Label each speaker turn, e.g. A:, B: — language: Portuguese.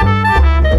A: Música